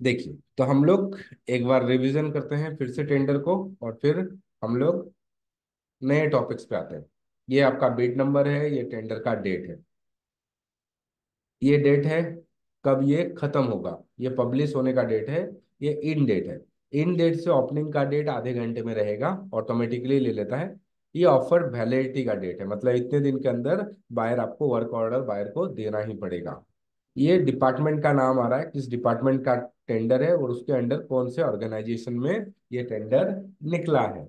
देखिए तो हम लोग एक बार रिवीजन करते हैं, फिर से टेंडर को और फिर हम लोग नए टॉपिक्स पे आते हैं। ये आपका बिड नंबर है, ये टेंडर का डेट है। ये डेट है कब ये खत्म होगा? ये पब्लिश होने का डेट है, ये इन डेट है। इन डेट से ओपनिंग का डेट आधे घंटे में रहेगा ऑटोमेटिकली ले लेता है। ये ऑफ़र वैलिडिटी का डेट है मतलब इतने दिन के अंदर बायर आपको वर्क ऑर्डर बायर को देना ही पड़ेगा। ये डिपार्टमेंट का नाम आ रहा है, किस डिपार्टमेंट का टेंडर है और उसके अंडर कौन से ऑर्गेनाइजेशन में ये टेंडर निकला है।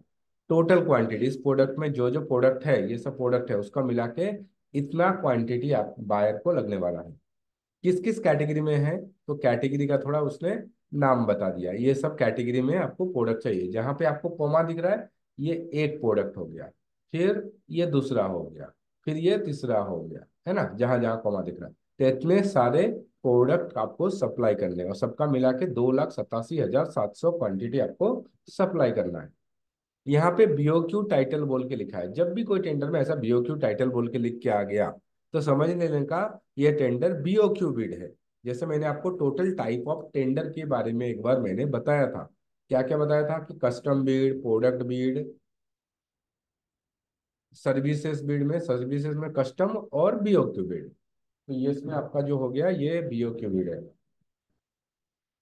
टोटल क्वांटिटी इस प्रोडक्ट में जो जो प्रोडक्ट है, ये सब प्रोडक्ट है, उसका मिला के इतना क्वांटिटी आप बायर को लगने वाला है। किस किस कैटेगरी में है? तो कैटेगरी का थोड़ा उसने नाम बता दिया। ये सब कैटेगरी में आपको प्रोडक्ट चाहिए। जहाँ पे आपको कोमा दिख रहा है, ये एक प्रोडक्ट हो गया। फिर ये दूसरा हो गया। फिर ये तीसरा हो गया। है ना? जहाँ जहाँ कोमा दिख रहा है। तो इतने सारे प्रोडक्ट आपको सप्लाई करने और सबका मिला के दो लाख सतासी हज़ार सात सौ क्वान्टिटी आपको सप्लाई करना है। यहाँ पे बीओक्यू टाइटल बोल के लिखा है। जब भी कोई टेंडर में ऐसा बीओक्यू टाइटल बोल के लिख के आ गया तो समझ लेने का ये टेंडर बीओक्यू बिड है। जैसे मैंने आपको टोटल टाइप ऑफ़ टेंडर के बारे में एक बार मैंने बताया था। क्या क्या बताया था? कि custom bid product bid services bid में सर्विसेज़ में कस्टम और बीओक्यू बीड तो ये इसमें आपका जो हो गया, ये बीओक्यू बीड है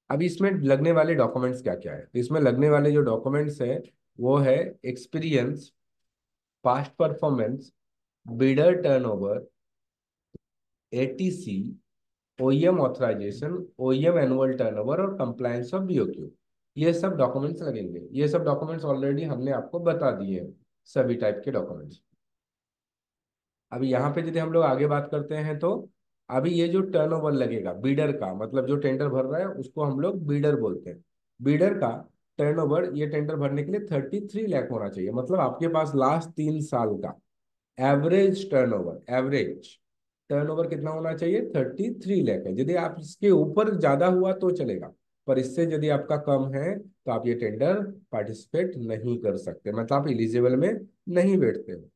अब इसमें लगने वाले डॉक्यूमेंट्स क्या क्या है? तो इसमें लगने वाले जो डॉक्यूमेंट्स है, वो है experience past performance bidder turnover ATC OEM authorization OEM annual turnover और कंप्लायंस ऑफ़ बीओक्यू ये सब डॉक्यूमेंट्स लगेंगे। ये सब डॉक्यूमेंट्स ऑलरेडी हमने आपको बता दिए हैं, सभी टाइप के डॉक्यूमेंट्स अभी यहाँ पे यदि हम लोग आगे बात करते हैं तो अभी ये जो टर्नओवर लगेगा बीडर का मतलब जो टेंडर भर रहा है, उसको हम लोग बीडर बोलते हैं। बीडर का टर्नओवर ये टेंडर भरने के लिए थर्टी थ्री लाख होना चाहिए। मतलब आपके पास लास्ट तीन साल का एवरेज टर्नओवर एवरेज टर्नओवर कितना होना चाहिए? थर्टी थ्री लाख है। यदि आप इसके ऊपर ज़्यादा हुआ तो चलेगा, पर इससे यदि आपका कम है तो आप ये टेंडर पार्टिसिपेट नहीं कर सकते। मतलब आप इलिजिबल में नहीं बैठते हो।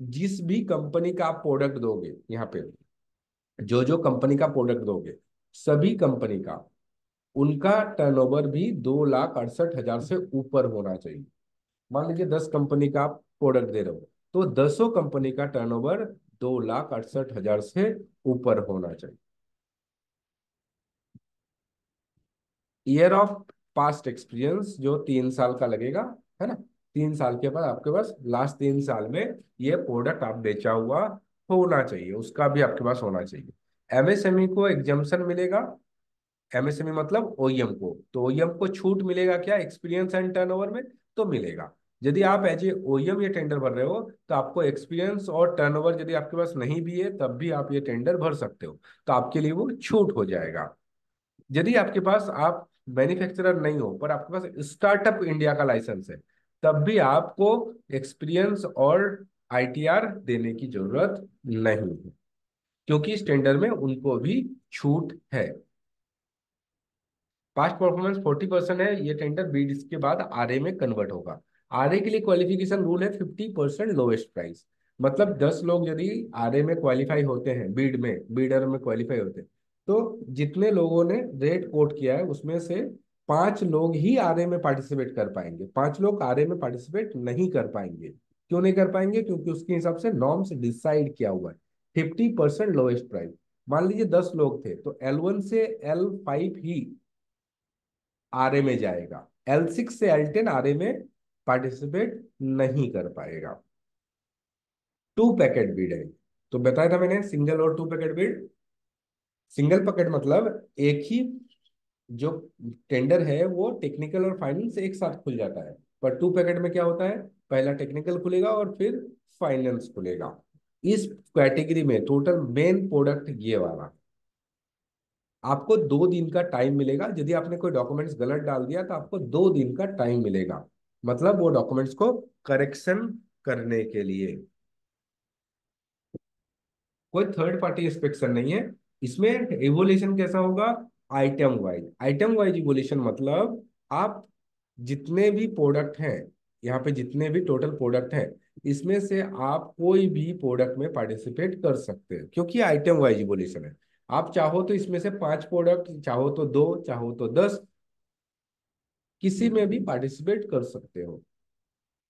जिस भी कंपनी का आप प्रोडक्ट दोगे यहाँ पे जो जो कंपनी का प्रोडक्ट दोगे, सभी कंपनी का, उनका टर्नओवर भी दो लाख अड़सठ हज़ार से ऊपर होना चाहिए। मान लीजिए दस कंपनी का आप प्रोडक्ट दे रहे हो तो दसों कंपनी का टर्नओवर दो लाख अड़सठ हज़ार से ऊपर होना चाहिए। ईयर ऑफ़ पास्ट एक्सपीरियंस जो तीन साल का लगेगा, है ना? तीन साल के बाद आपके पास लास्ट तीन साल में ये प्रोडक्ट आप बेचा हुआ होना चाहिए, उसका भी आपके पास होना चाहिए। एमएसएमई को एग्जामेशन मिलेगा। एमएसएमई मतलब ओईएम को। तो ओईएम को छूट मिलेगा क्या? एक्सपीरियंस एंड टर्नओवर में तो मिलेगा। यदि आप एज ए ओईएम ये टेंडर भर रहे हो तो आपको एक्सपीरियंस और टर्नओवर यदि आपके पास नहीं भी है, तब भी आप ये टेंडर भर सकते हो। तो आपके लिए वो छूट हो जाएगा। यदि आपके पास आप मैन्युफैक्चरर नहीं हो, पर आपके पास स्टार्टअप इंडिया का लाइसेंस है, तब भी आपको एक्सपीरियंस और आईटीआर देने की ज़रूरत नहीं है, क्योंकि इस टेंडर में उनको भी छूट है। पास्ट परफॉर्मेंस फोर्टी परसेंट है, ये टेंडर बीड इसके बाद आरए में कन्वर्ट होगा। आरए के लिए क्वालिफिकेशन रूल है फिफ्टी परसेंट लोएस्ट प्राइस मतलब दस लोग यदि आरए में क्वालिफाई होते हैं बीड में बीडर में क्वालिफाई होते हैं तो जितने लोगों ने रेट कोट किया है, उसमें से पाँच लोग ही आरए में पार्टिसिपेट कर पाएँगे। पाँच लोग आरए में पार्टिसिपेट नहीं कर पाएँगे। क्यों नहीं कर पाएँगे? क्योंकि उसके हिसाब से नॉर्म्स डिसाइड किया हुआ है। फिफ्टी परसेंट लोएस्ट प्राइस मान लीजिए दस लोग थे तो एल वन से एल फाइव ही आरए में जाएगा। एल सिक्स से एल टेन आरए में पार्टिसिपेट नहीं कर पाएगा। टू पैकेट बीड है। तो बताया था मैंने सिंगल और two packet bid single packet मतलब एक ही जो टेंडर है, वो टेक्निकल और फाइनेंस एक साथ खुल जाता है। पर टू पैकेट में क्या होता है? पहला टेक्निकल खुलेगा और फिर फाइनेंस खुलेगा। इस कैटेगरी में टोटल मेन प्रोडक्ट ये वाला। आपको दो दिन का टाइम मिलेगा। यदि आपने कोई डॉक्यूमेंट्स गलत डाल दिया तो आपको दो दिन का टाइम मिलेगा। मतलब वो डॉक्यूमेंट्स को करेक्शन करने के लिए। कोई थर्ड पार्टी इंस्पेक्शन नहीं है। इसमें एवोल्यूशन कैसा होगा? Item wise item wise evolution मतलब आप जितने भी प्रोडक्ट हैं यहाँ पे जितने भी टोटल प्रोडक्ट हैं, इसमें से आप कोई भी प्रोडक्ट में पार्टिसिपेट कर सकते हैं, क्योंकि आइटम वाइज इवोल्यूशन है। आप चाहो तो इसमें से पाँच प्रोडक्ट चाहो तो दो, चाहो तो दस, किसी में भी पार्टिसिपेट कर सकते हो।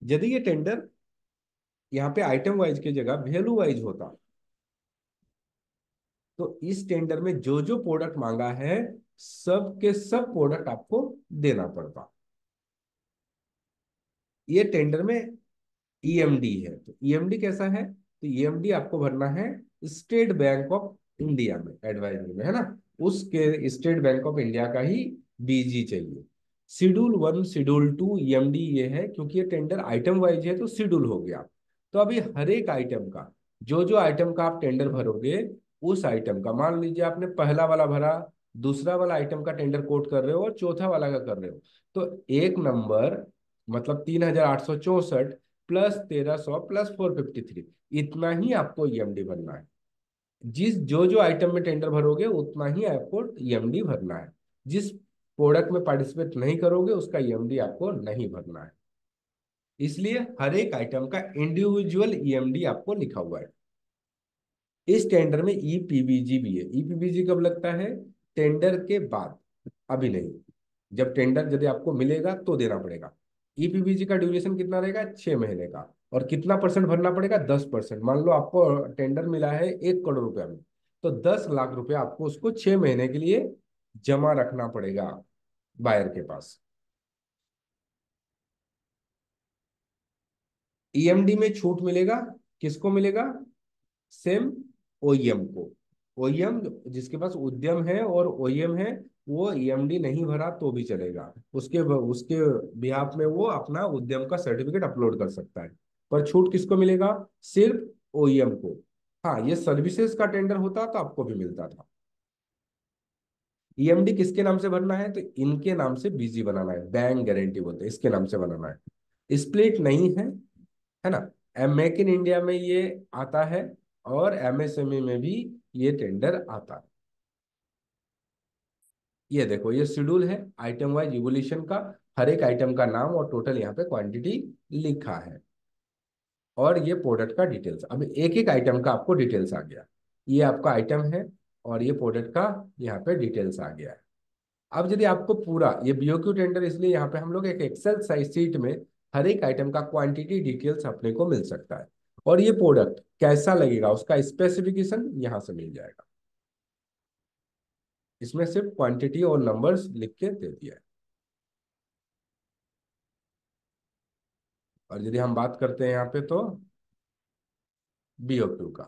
यदि ये टेंडर यहाँ पे आइटम वाइज की जगह वैल्यू वाइज होता तो इस टेंडर में जो जो प्रोडक्ट मांगा है, सब के सब प्रोडक्ट आपको देना पड़ता। ये टेंडर में ईएमडी है। तो ईएमडी कैसा है? तो ईएमडी आपको भरना है स्टेट बैंक ऑफ़ इंडिया में एडवाइजरी में, है ना? उसके स्टेट बैंक ऑफ़ इंडिया का ही बीजी चाहिए। Schedule one schedule two EMD ये है क्योंकि ये टेंडर आइटम वाइज है तो शेड्यूल हो गया। तो अभी हर एक आइटम का, जो जो आइटम का आप टेंडर भरोगे, उस आइटम का, मान लीजिए आपने पहला वाला भरा, दूसरा वाला आइटम का टेंडर कोट कर रहे हो और चौथा वाला का कर रहे हो तो एक नंबर मतलब तीन हज़ार आठ सौ चौसठ प्लस तेरह सौ प्लस फोर फिफ्टी थ्री इतना ही आपको ईएमडी भरना है। जिस, जो जो आइटम में टेंडर भरोगे, उतना ही आपको ईएमडी भरना है। जिस प्रोडक्ट में पार्टिसिपेट नहीं करोगे, उसका ईएमडी आपको नहीं भरना है। इसलिए हर एक आइटम का इंडिविजुअल ईएमडी आपको लिखा हुआ है। इस टेंडर में ई ईपीबीजी भी है। ई ईपीबीजी कब लगता है? टेंडर के बाद। अभी नहीं। जब टेंडर यदि आपको मिलेगा तो देना पड़ेगा। ईपीबीजी का ड्यूरेशन कितना रहेगा? छह महीने का। और कितना परसेंट भरना पड़ेगा? दस परसेंट मान लो आपको टेंडर मिला है एक करोड़ रुपया में तो दस लाख रुपया आपको उसको छह महीने के लिए जमा रखना पड़ेगा बायर के पास। ईएमडी में छूट मिलेगा? किसको मिलेगा? सेम ओईएम को। ओईएम जिसके पास उद्यम है और ओईएम है वो ईएमडी नहीं भरा तो भी चलेगा। उसके उसके बिहाफ में वो अपना उद्यम का सर्टिफिकेट अपलोड कर सकता है। पर छूट किसको मिलेगा? सिर्फ़ ओईएम को। हाँ ये सर्विसेज़ का टेंडर होता तो आपको भी मिलता था। ईएमडी किसके नाम से भरना है? तो इनके नाम से बीजी बनाना है। बैंक गारंटी बोलते हैं, इसके नाम से बनाना है। स्प्लिट नहीं है है ना? मेक इन इंडिया में ये आता है और एमएसएमई में भी ये टेंडर आता है। ये देखो, ये शेड्यूल है आइटम वाइज इवोल्यूशन का, हर एक आइटम का नाम और टोटल यहाँ पे क्वांटिटी लिखा है। और ये प्रोडक्ट का डिटेल्स अब एक एक आइटम का आपको डिटेल्स आ गया। ये आपका आइटम है और ये प्रोडक्ट का यहाँ पे डिटेल्स आ गया है। अब यदि आपको पूरा, ये बीओक्यू टेंडर इसलिए यहाँ पे हम लोग एक एक्सेल साइज़ सीट में हर एक आइटम का क्वांटिटी डिटेल्स अपने को मिल सकता है। और ये प्रोडक्ट कैसा लगेगा, उसका स्पेसिफिकेशन यहाँ से मिल जाएगा। इसमें सिर्फ़ क्वांटिटी और नंबर्स लिख के दे दिया है। और यदि हम बात करते हैं यहाँ पे तो बीओक्यू का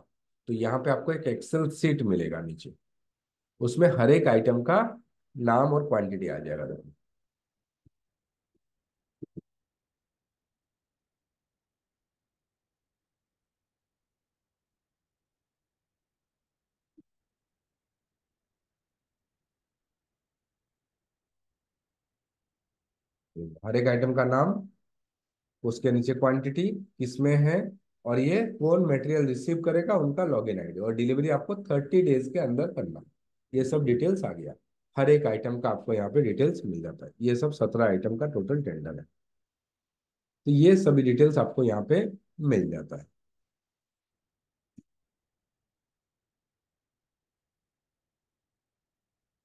तो यहाँ पे आपको एक एक्सेल सीट मिलेगा नीचे। उसमें हर एक आइटम का नाम और क्वांटिटी आ जाएगा। देखो हर एक आइटम का नाम, उसके नीचे क्वांटिटी किसमें है, और ये कौन मटेरियल रिसीव करेगा, उनका लॉगिन आईडी और डिलीवरी आपको थर्टी डेज़ के अंदर करना। ये सब डिटेल्स आ गया। हर एक आइटम का आपको यहाँ पे डिटेल्स मिल जाता है। ये सब सत्रह आइटम का टोटल टेंडर है। तो ये सभी डिटेल्स आपको यहाँ पे मिल जाता है।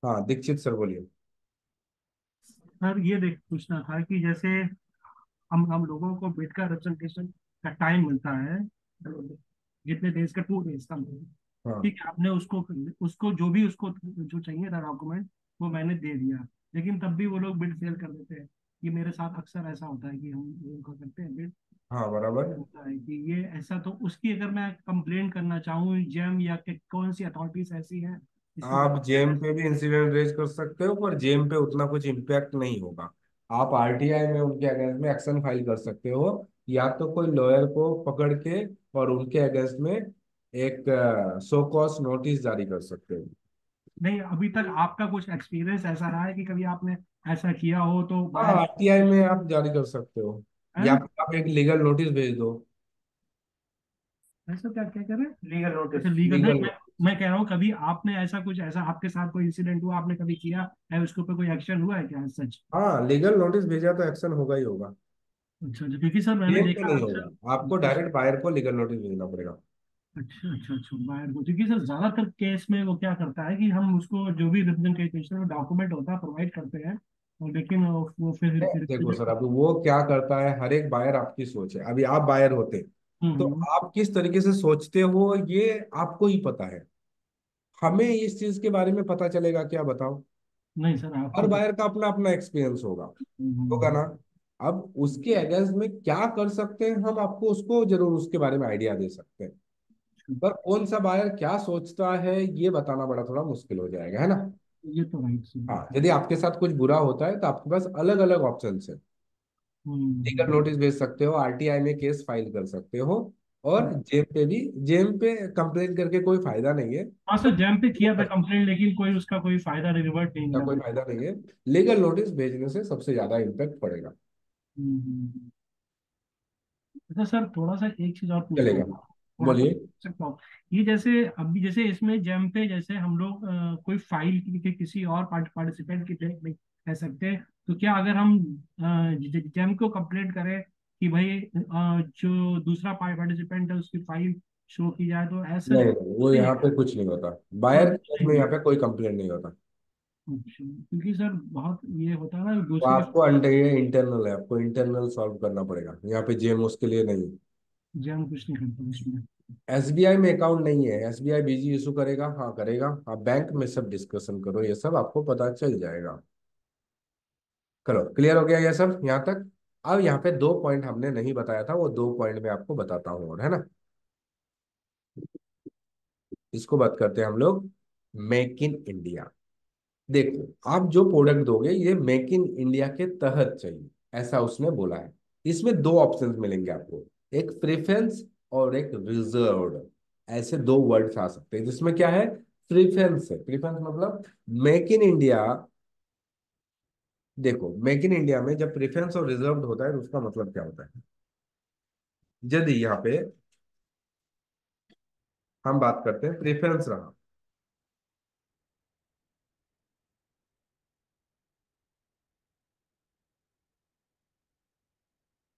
हाँ दीक्षित सर बोलिए। सर ये देख पूछना था कि जैसे हम हम लोगों को बिड का रिप्रेजेंटेशन का टाइम मिलता है जितने डेज़ का टू डेज़ का हाँ ठीक है आपने उसको उसको जो भी उसको जो चाहिए था डॉक्यूमेंट वो मैंने दे दिया। लेकिन तब भी वो लोग बिड फेल कर देते हैं ये मेरे साथ अक्सर ऐसा होता है कि हम उनको करते हैं बिड हाँ बराबर। होता है कि ये ऐसा तो उसकी अगर मैं कंप्लेंट करना चाहूँ जेम या कौन सी अथॉरिटीज ऐसी हैं आप जेम पे भी इंसिडेंट रेज कर सकते हो पर जेम पे उतना कुछ इम्पैक्ट नहीं होगा। आप आरटीआई में उनके अगेंस्ट में एक्शन फ़ाइल कर सकते हो। या तो कोई लॉयर को पकड़ के और उनके अगेंस्ट में एक सो कॉस नोटिस जारी कर सकते हो। नहीं अभी तक आपका कुछ एक्सपीरियंस ऐसा रहा है कि कभी आपने ऐसा किया हो तो हाँ आरटीआई में आप जारी कर सकते हो। या? आप एक लीगल नोटिस भेज दो। ऐसा क्या क्या कह रहे लीगल नोटिस अच्छा लीगल मैं, मैं कह रहा हूँ कभी आपने ऐसा कुछ ऐसा आपके साथ कोई इंसिडेंट हुआ आपने कभी किया है उसके ऊपर कोई एक्शन हुआ है क्या सच हाँ लीगल नोटिस भेजा तो एक्शन होगा ही होगा। अच्छा अच्छा क्योंकि सर मैंने देखा नहीं होगा। आपको डायरेक्ट बायर को लीगल नोटिस भेजना पड़ेगा। अच्छा अच्छा अच्छा बायर को। क्योंकि सर ज़्यादातर केस में वो क्या करता है कि हम उसको जो भी रिप्रेजेंटेशन डॉक्यूमेंट होता है प्रोवाइड करते हैं लेकिन वो फिर देखो सर अभी वो क्या करता है हर एक बायर आपकी सोच है। अभी आप बायर होते हम्म तो हम्म, आप किस तरीके से सोचते हो ये आपको ही पता है। हमें इस चीज़ के बारे में पता चलेगा क्या बताओ नहीं सर हर बायर का अपना अपना एक्सपीरियंस होगा। हम्म, होगा ना? अब उसके अगेंस्ट में क्या कर सकते हैं हम आपको उसको ज़रूर उसके बारे में आइडिया दे सकते हैं। पर कौन सा बायर क्या सोचता है ये बताना बड़ा थोड़ा मुश्किल हो जाएगा है ना? ये तो राइट हाँ यदि आपके साथ कुछ बुरा होता है तो आपके पास अलग अलग ऑप्शन है। लीगल हम्म नोटिस भेज सकते हो आरटीआई में केस फ़ाइल कर सकते हो और हम्म। जेम पे भी जेम पे कंप्लेन करके कोई फ़ायदा नहीं है। हाँ सर जैम पे किया था कंप्लेंट लेकिन कोई उसका कोई फ़ायदा नहीं रिवर्ट नहीं कोई फ़ायदा नहीं है। लीगल नोटिस भेजने से सबसे ज़्यादा इम्पैक्ट पड़ेगा। हम्म, हम्म। अच्छा सर थोड़ा सा एक चीज़ और चलेगा। बोलिए। सकता हूँ। ये जैसे अभी जैसे इसमें जेम पे जैसे हम लोग कोई फ़ाइल की, किसी और पार्टिसिपेंट की नहीं कह सकते तो क्या अगर हम जेम को कंप्लेंट करें कि भाई जो दूसरा पार्टिसिपेंट है उसकी फ़ाइल शो की जाए तो ऐसा नहीं नहीं वो यहाँ पे कुछ नहीं होता। हाँ बायर में यहाँ पे कोई कंप्लेंट नहीं होता। अच्छा क्योंकि सर बहुत ये होता है ना वो दूसरे आपको अंडर ये इंटरनल है आपको इंटरनल सॉल्व करना पड़ेगा। यहाँ पे जेम उसके लिए नहीं है। जेम कुछ नहीं करता उसमें। एसबीआई में अकाउंट नहीं है। एसबीआई बीजी इशू करेगा हाँ करेगा। आप बैंक में सब डिस्कशन करो ये सब आपको पता चल जाएगा। चलो क्लियर हो गया ये सब यहाँ तक? अब यहाँ पे दो पॉइंट हमने नहीं बताया था, वो दो पॉइंट में आपको बताता हूँ और, है ना? इसको बात करते हैं हम लोग मेक इन इंडिया देखो, आप जो प्रोडक्ट दोगे, ये मेक इन इंडिया के तहत चाहिए, ऐसा उसने बोला है। इसमें दो ऑप्शंस मिलेंगे आपको, एक प्रेफरेंस और एक रिज़र्व ऐसे दो वर्ड्स आ सकते हैं, जिसमें क्या है? प्रेफरेंस है। प्रेफरेंस मतलब मेक इन इंडिया देखो मेक इन इंडिया में जब प्रेफरेंस और रिज़र्व होता है तो उसका मतलब क्या होता है? यदि यहाँ पे हम बात करते हैं प्रेफरेंस रहा।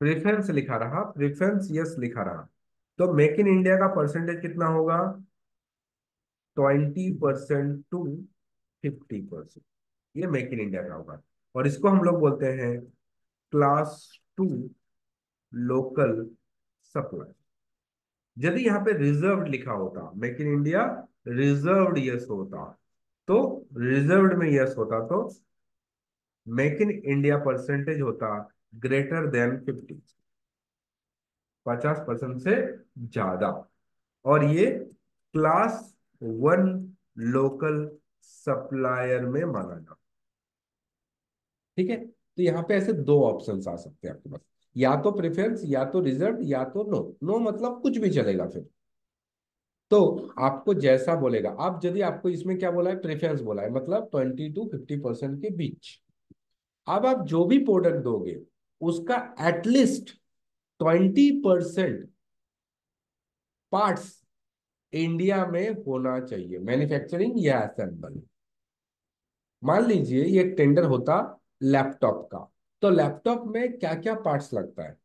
प्रेफरेंस लिखा रहा प्रेफरेंस यस लिखा रहा। तो मेक इन इंडिया का परसेंटेज कितना होगा? Twenty percent to fifty percent ये मेक इन इंडिया का होगा। और इसको हम लोग बोलते हैं क्लास टू लोकल सप्लाई यदि यहाँ पे रिज़र्व लिखा होता make in India reserve yes होता तो रिज़र्व में यस होता तो मेक इन इंडिया परसेंटेज होता ग्रेटर देन फिफ्टी पचास परसेंट से ज़्यादा. और ये क्लास वन लोकल सप्लायर में माना जाता ठीक है? तो यहाँ पे ऐसे दो ऑप्शन आ सकते हैं आपके पास। या तो प्रेफरेंस या तो रिज़र्व या तो नो नो मतलब कुछ भी चलेगा फिर। तो आपको जैसा बोलेगा। आप यदि आपको इसमें क्या बोला है? प्रेफरेंस बोला है। मतलब ट्वेंटी टू फिफ्टी परसेंट के बीच। अब आप जो भी प्रोडक्ट दोगे, उसका at least twenty percent parts India में होना चाहिए। मैन्युफैक्चरिंग या असेंबल मान लीजिए ये टेंडर होता लैपटॉप का। तो लैपटॉप में क्या क्या पार्ट्स लगता है?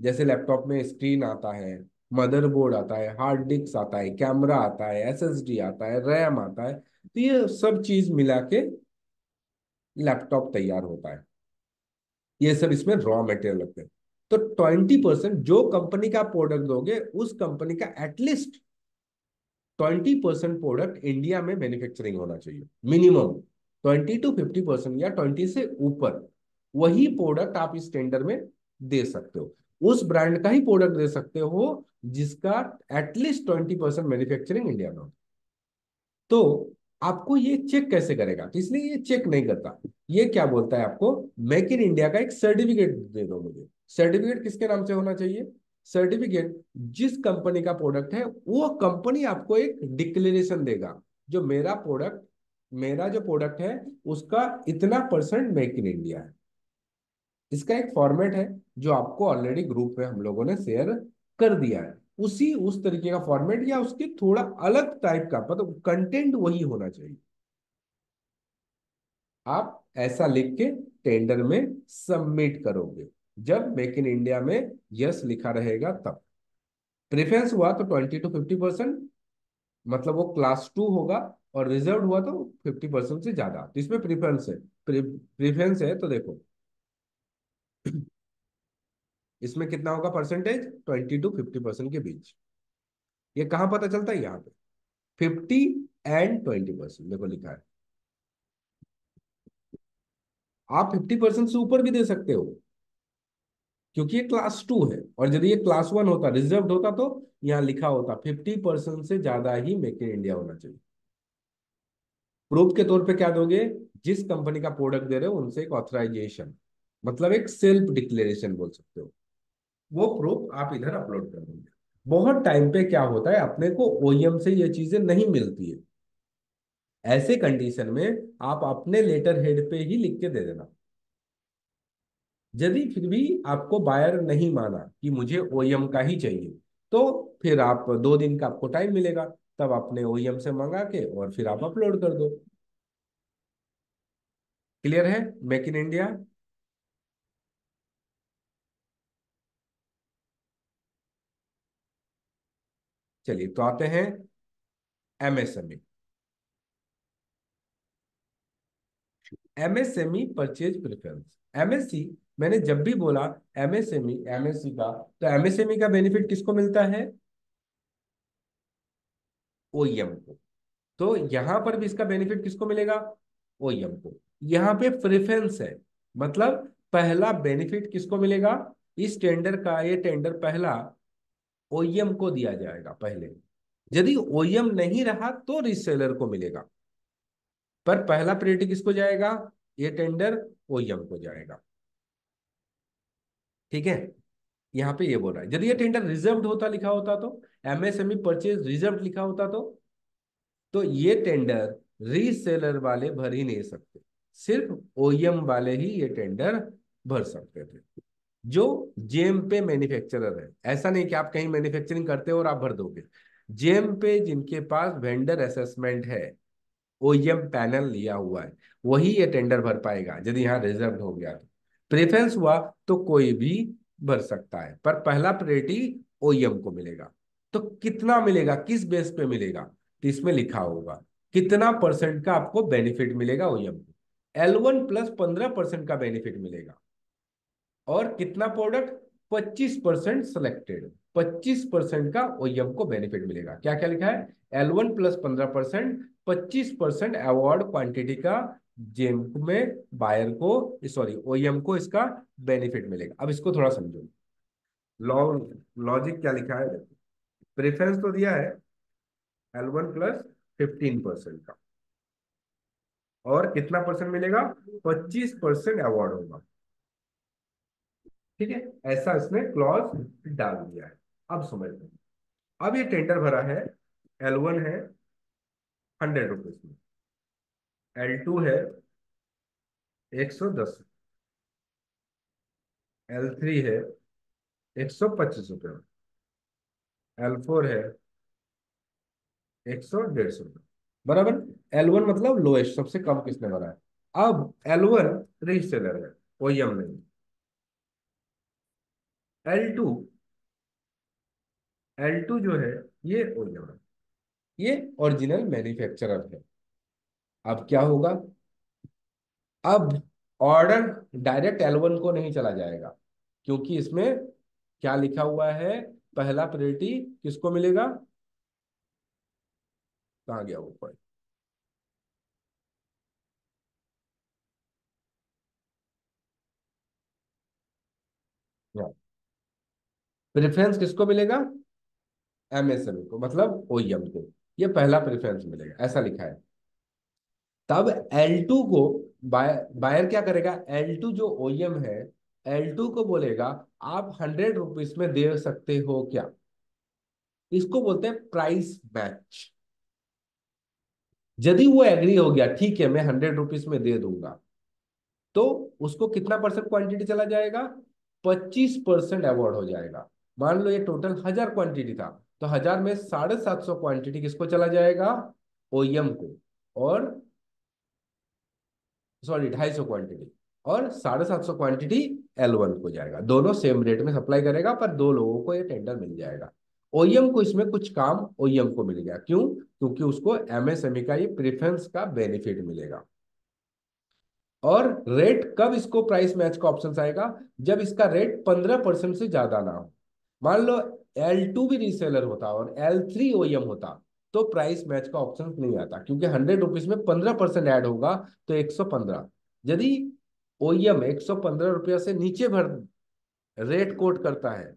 जैसे लैपटॉप में स्क्रीन आता है, मदरबोर्ड आता है, हार्ड डिस्क आता है, कैमरा आता है, एसएसडी आता है, रैम आता है तो ये सब चीज़ मिला के लैपटॉप तैयार होता है। ये सब इसमें रॉ मटेरियल लगते हैं। तो ट्वेंटी परसेंट जो कंपनी का प्रोडक्ट दोगे, उस कंपनी का at least twenty percent product India में मैन्युफैक्चरिंग होना चाहिए minimum twenty to fifty percent या ट्वेंटी से ऊपर, वही प्रोडक्ट आप इस टेंडर में दे सकते हो। उस ब्रांड का ही प्रोडक्ट दे सकते हो जिसका at least twenty percent manufacturing India में तो आपको ये चेक कैसे करेगा? तो इसलिए ये चेक नहीं करता। ये क्या बोलता है आपको? मेक इन इंडिया का एक सर्टिफिकेट दे दो मुझे। सर्टिफिकेट किसके नाम से होना चाहिए? सर्टिफिकेट जिस कंपनी का प्रोडक्ट है, वो कंपनी आपको एक डिक्लेरेशन देगा, जो मेरा प्रोडक्ट मेरा जो प्रोडक्ट है, उसका इतना परसेंट मेक इन इंडिया है। इसका एक फॉर्मेट है, जो आपको ऑलरेडी ग्रुप में हम लोगों ने शेयर कर दिया है। उसी, उस तरीके का फॉर्मेट या उसके थोड़ा अलग टाइप का मतलब कंटेंट वही होना चाहिए। आप ऐसा लिख के टेंडर में सबमिट करोगे। जब मेक इन इंडिया में यस लिखा रहेगा तब। प्रेफरेंस हुआ तो ट्वेंटी टू फिफ्टी परसेंट मतलब वो क्लास टू होगा। और रिज़र्व हुआ तो फिफ्टी परसेंट से ज़्यादा। तो इसमें प्रेफरेंस है। प्रेफरेंस है तो देखो। इसमें कितना होगा percentage twenty to fifty percent के बीच। ये कहाँ पता चलता है? यहाँ पे। फिफ्टी एंड ट्वेंटी परसेंट देखो लिखा है। आप फिफ्टी परसेंट से ऊपर भी दे सकते हो, क्योंकि ये क्लास टू है। और यदि ये क्लास वन होता रिज़र्व होता तो यहाँ लिखा होता फिफ्टी से ज़्यादा ही मेक इन इंडिया होना चाहिए। प्रूफ के तौर पे क्या दोगे? जिस कंपनी का प्रोडक्ट दे रहे हो, उनसे एक ऑथराइजेशन मतलब एक सेल्फ डिक्लेरेशन बोल सकते हो। वो प्रूफ आप इधर अपलोड कर देंगे। बहुत टाइम पे क्या होता है, अपने को ओईएम से ये चीज़ें नहीं मिलती है। ऐसे कंडीशन में आप अपने लेटर हेड पे ही लिख के दे देना। यदि फिर भी आपको बायर नहीं माना कि मुझे ओईएम का ही चाहिए तो फिर आप दो दिन का आपको टाइम मिलेगा। तब अपने ओईएम से मंगा के और फिर आप अपलोड कर दो। क्लियर है? मेक इन इंडिया चलिए तो आते हैं MSME MSME purchase preference MSC मैंने जब भी बोला एमएसएमई एमएससी का तो एमएसएमई का बेनिफिट किसको मिलता है? ओईएम को। तो यहाँ पर भी इसका बेनिफिट किसको मिलेगा? ओईएम को। यहाँ पे प्रेफरेंस है। मतलब पहला बेनिफिट किसको मिलेगा? इस टेंडर का, ये टेंडर पहला ओईएम को दिया जाएगा पहले। यदि ओईएम नहीं रहा तो रिसेलर को मिलेगा। पर पहला प्रायोरिटी किसको जाएगा? ये टेंडर ओईएम को जाएगा। ठीक है? यहाँ पे ये बोल रहा है। यदि ये टेंडर रिज़र्व होता, लिखा होता तो एमएसएमई परचेज रिज़र्व लिखा होता तो तो ये टेंडर रीसेलर वाले भर ही नहीं सकते। सिर्फ़ ओईएम वाले ही ये टेंडर भर सकते थे। जो जेम पे मैन्युफैक्चरर है। ऐसा नहीं कि आप कहीं मैन्युफैक्चरिंग करते हो और आप भर दोगे। जेम पे जिनके पास वेंडर असेसमेंट है ओएम पैनल लिया हुआ है, वही ये टेंडर भर पाएगा। यदि यहाँ रिज़र्व हो गया तो। प्रेफरेंस हुआ तो कोई भी भर सकता है। पर पहला प्रायोरिटी ओईएम को मिलेगा। तो कितना मिलेगा? किस बेस पे मिलेगा? तो इसमें लिखा होगा, कितना परसेंट का आपको बेनिफिट मिलेगा ओईएम को? एल वन प्लस पंद्रह परसेंट का बेनिफिट मिलेगा। और कितना प्रोडक्ट पच्चीस परसेंट सिलेक्टेड पच्चीस परसेंट का ओईएम को बेनिफिट मिलेगा। क्या क्या लिखा है? एल वन प्लस पंद्रह परसेंट पच्चीस परसेंट अवार्ड क्वांटिटी का जेम में बायर को, सॉरी ओईएम को इसका बेनिफिट मिलेगा। अब इसको थोड़ा समझो। लॉ लॉजिक क्या लिखा है? प्रेफरेंस तो दिया है L one plus fifteen percent का। और कितना परसेंट मिलेगा? पच्चीस परसेंट अवार्ड होगा। ठीक है? ऐसा इसने क्लॉज डाल दिया है। अब समझ अब ये टेंडर भरा है, एल वन है, हंड्रेड रुपीज़ में। एल टू है, एक सौ दस। एल थ्री है, एक सौ पच्चीस रुपये में एल फोर है, एक सौ डेढ़ सौ रुपये बराबर? एल वन मतलब लोएस्ट सबसे कम किसने भरा है? अब एल वन रजिस्टर है हम नहीं। एल टू एल टू जो है, ये ओरिजिनल है। ये ओरिजिनल मैन्युफैक्चरर है। अब क्या होगा? अब ऑर्डर डायरेक्ट एल वन को नहीं चला जाएगा, क्योंकि इसमें क्या लिखा हुआ है? पहला प्रायोरिटी किसको मिलेगा? कहा गया वो पॉइंट प्रेफरेंस किसको मिलेगा? एमएसएमई को मतलब ओईएम को। ये पहला प्रेफरेंस मिलेगा, ऐसा लिखा है। तब L2 को बायर बायर क्या करेगा? L2 जो ओईएम है L2 को बोलेगा, आप हंड्रेड रुपीज़ में दे सकते हो क्या? इसको बोलते हैं प्राइस मैच यदि वो एग्री हो गया, ठीक है, मैं हंड्रेड रुपीज़ में दे दूँगा तो उसको कितना परसेंट क्वांटिटी चला जाएगा? पच्चीस परसेंट अवॉर्ड हो जाएगा। मान लो ये टोटल हज़ार क्वांटिटी था तो हज़ार में साढ़े सात सौ क्वांटिटी किसको चला जाएगा? ओईएम को। और सॉरी, ढाई सौ क्वांटिटी और साढ़े सात सौ क्वांटिटी एल वन को जाएगा। दोनों सेम रेट में सप्लाई करेगा, पर दो लोगों को ये टेंडर मिल जाएगा। ओईएम को इसमें कुछ काम ओईएम को मिल गया। क्यों? क्योंकि उसको एमएसएमई का ये प्रेफरेंस का बेनिफिट मिलेगा। और रेट कब इसको प्राइस मैच का ऑप्शन आएगा? जब इसका रेट पंद्रह परसेंट से ज़्यादा ना हो। मान लो एल टू भी रीसेलर होता और एल थ्री ओएम होता तो प्राइस मैच का ऑप्शन नहीं आता, क्योंकि हंड्रेड रुपीज़ में पंद्रह परसेंट ऐड होगा तो एक सौ पंद्रह। यदि ओईएम एक सौ पंद्रह रुपया से नीचे भर रेट कोट करता है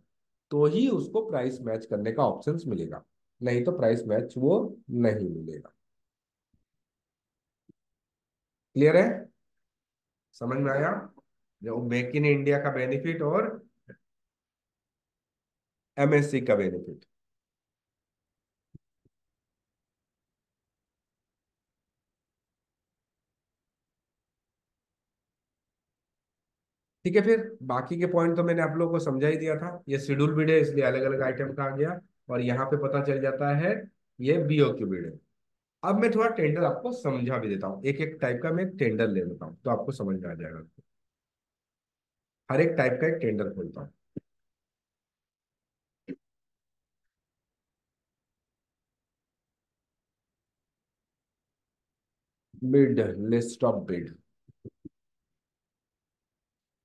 तो ही उसको प्राइस मैच करने का ऑप्शन मिलेगा। नहीं तो प्राइस मैच वो नहीं मिलेगा। क्लियर है? समझ में आया? जो मेक इन इंडिया का बेनिफिट और एमएससी का बेनिफिट ठीक है, फिर बाकी के पॉइंट तो मैंने आप लोगों को समझा ही दिया था। ये शेड्यूल बिड है, इसलिए अलग अलग आइटम का आ गया। और यहाँ पे पता चल जाता है, ये बीओ क्यू बिड है अब मैं थोड़ा टेंडर आपको समझा भी देता हूँ। एक एक टाइप का मैं टेंडर ले लेता हूँ तो आपको समझ में आ जाएगा। हर एक टाइप का एक टेंडर खोलता हूँ। Bid list of bid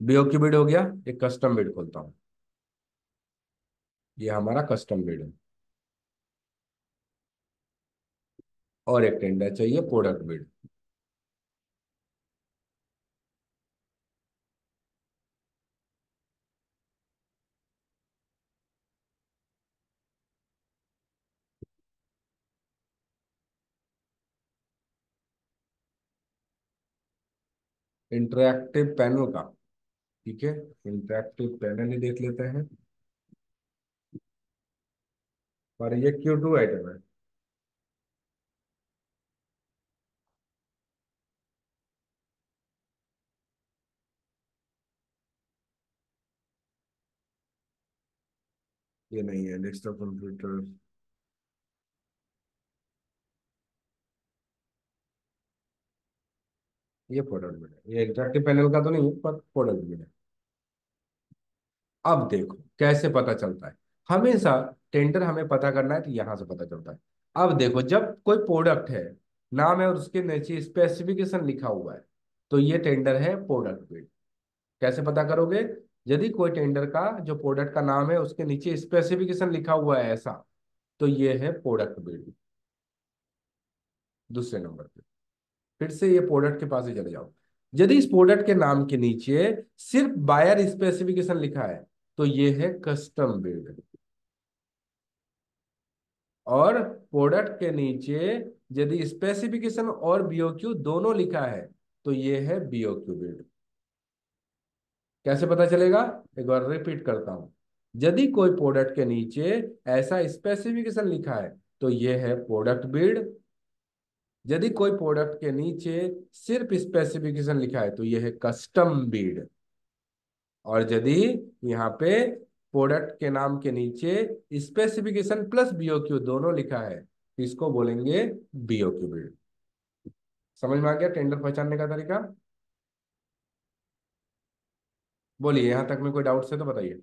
BOQ bid हो गया एक कस्टम बिड खोलता हूँ। ये हमारा कस्टम बिड है। और एक टेंडर चाहिए प्रोडक्ट बिड इंटरैक्टिव पैनल का। ठीक है इंटरैक्टिव पैनल ही देख लेते हैं। और ये क्यू टू आइटम है? ये नहीं है डेस्कटॉप कंप्यूटर ये प्रोडक्ट है। ये इंटरैक्टिव पैनल का तो नहीं है, पर प्रोडक्ट है। अब देखो, कैसे पता चलता है? हमेशा टेंडर हमें पता करना है तो यहाँ से पता चलता है। अब देखो, जब कोई प्रोडक्ट है, नाम है और उसके नीचे स्पेसिफिकेशन लिखा हुआ है तो ये टेंडर है प्रोडक्ट बिड कैसे पता करोगे? यदि कोई टेंडर का, जो प्रोडक्ट का नाम है, उसके नीचे स्पेसिफिकेशन लिखा हुआ है ऐसा तो ये है प्रोडक्ट बिड दूसरे नंबर पे। फिर से ये प्रोडक्ट के पास ही चले जाओ। यदि इस प्रोडक्ट के नाम के नीचे सिर्फ़ बायर स्पेसिफिकेशन लिखा है तो ये है कस्टम बिल्ड और प्रोडक्ट के नीचे यदि स्पेसिफिकेशन और बीओक्यू दोनों लिखा है तो ये है बीओक्यू बिल्ड कैसे पता चलेगा? एक बार रिपीट करता हूँ। यदि कोई प्रोडक्ट के नीचे ऐसा स्पेसिफिकेशन लिखा है तो ये है प्रोडक्ट बिल्ड यदि कोई प्रोडक्ट के नीचे सिर्फ़ स्पेसिफिकेशन लिखा है तो यह है कस्टम बीड और यदि यहाँ पे प्रोडक्ट के नाम के नीचे स्पेसिफिकेशन प्लस बीओक्यू दोनों लिखा है तो इसको बोलेंगे बीओक्यू बीड समझ में आ गया टेंडर पहचानने का तरीका? बोलिए, यहाँ तक में कोई डाउट है तो बताइए।